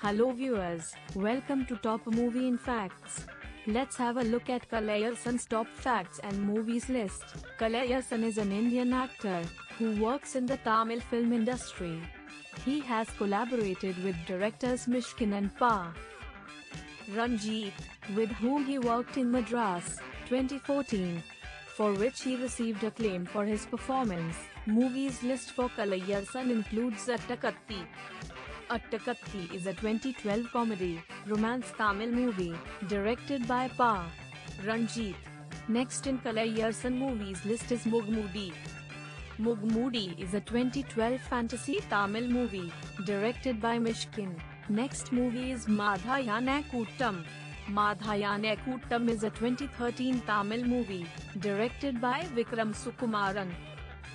Hello viewers, welcome to Top Movie in Facts. Let's have a look at Kalaiyarasan's top facts and movies list. Kalaiyarasan is an Indian actor who works in the Tamil film industry. He has collaborated with directors Mishkin and Pa. Ranjit, with whom he worked in Madras, 2014, for which he received acclaim for his performance. Movies list for Kalaiyarasan includes Attakathi. Attakatti is a 2012 comedy, romance Tamil movie, directed by Pa. Ranjit. Next in Kalayarsan movies list is Mugmoodi. Mugmoodi is a 2012 fantasy Tamil movie, directed by Mishkin. Next movie is Madhayana Kuttam. Madhayana Kuttam is a 2013 Tamil movie, directed by Vikram Sukumaran.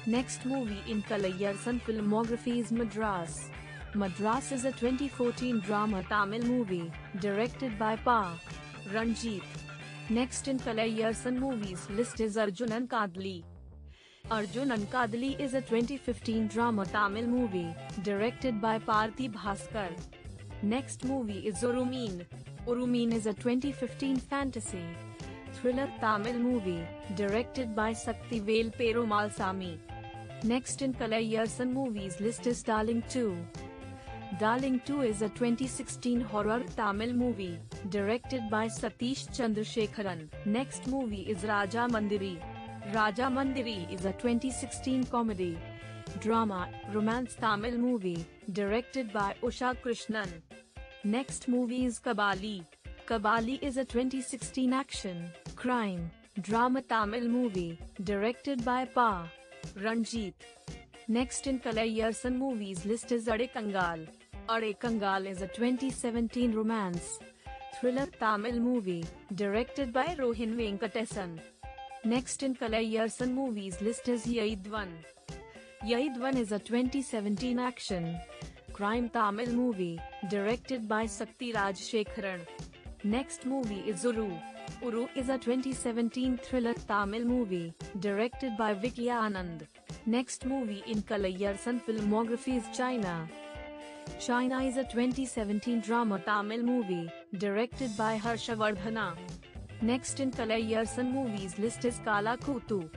Next movie in Kalayarsan filmography is Madras. Madras is a 2014 drama Tamil movie, directed by Pa. Ranjit. Next in Kalaiyarasan movies list is Arjunan Kadhali. Arjunan Kadhali is a 2015 drama Tamil movie, directed by Parthi Bhaskar. Next movie is Urumeen. Urumeen is a 2015 fantasy thriller Tamil movie, directed by Saktivel Perumal Sami. Next in Kalaiyarasan movies list is Darling 2. Darling 2 is a 2016 horror Tamil movie, directed by Satish Chandrasekharan. Next movie is Raja Mandhiri. Raja Mandhiri is a 2016 comedy, drama, romance Tamil movie, directed by Usha Krishnan. Next movie is Kabali. Kabali is a 2016 action, crime, drama Tamil movie, directed by Pa. Ranjit. Next in Kalaiyarasan movies list is Adhe Kangal. Adhe Kangal is a 2017 romance, thriller Tamil movie, directed by Rohin Venkatesan. Next in Kalaiyarasan movies list is Yeidhavan. Yeidhavan is a 2017 action, crime Tamil movie, directed by Sakti Raj Shekharan. Next movie is Uru. Uru is a 2017 thriller Tamil movie, directed by Vicky Anand. Next movie in Kalaiyarasan filmography is China. China is a 2017 drama Tamil movie, directed by Harshavardhana. Next in Kalaiyarasan movies list is Kaalakoothu.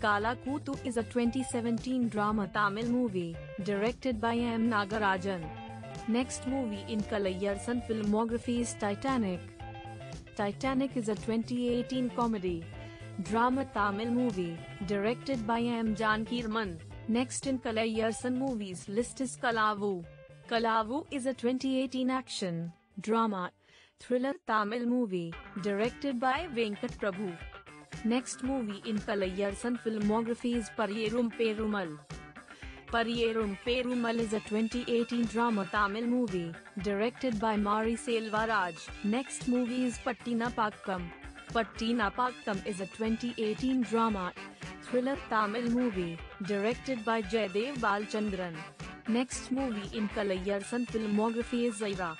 Kala Kutu is a 2017 drama Tamil movie, directed by M. Nagarajan. Next movie in Kalaiyarasan filmography is Titanic. Titanic is a 2018 comedy, drama Tamil movie, directed by M. Janakiraman. Next in Kalaiyarasan movies list is Kalavu. Kalavu is a 2018 action, drama, thriller Tamil movie, directed by Venkat Prabhu. Next movie in Kalaiyarasan filmography is Pariyerum Perumal. Pariyerum Perumal is a 2018 drama Tamil movie, directed by Mari Selvaraj. Next movie is Pattinapakkam. Pattina Pakkam is a 2018 drama, thriller Tamil movie, directed by Jaydev Balchandran. Next movie in Kalaiyarasan filmography is Airaa.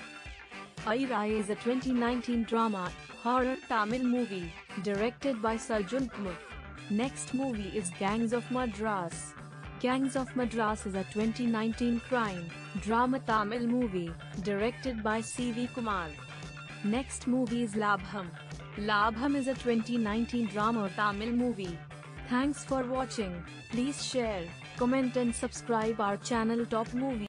Airaa is a 2019 drama, horror Tamil movie, directed by Sarjun Kumar. Next movie is Gangs of Madras. Gangs of Madras is a 2019 crime, drama Tamil movie, directed by C.V. Kumar. Next movie is Laabam. Laabam is a 2019 drama Tamil movie. Thanks for watching. Please share, comment and subscribe our channel Top Movie.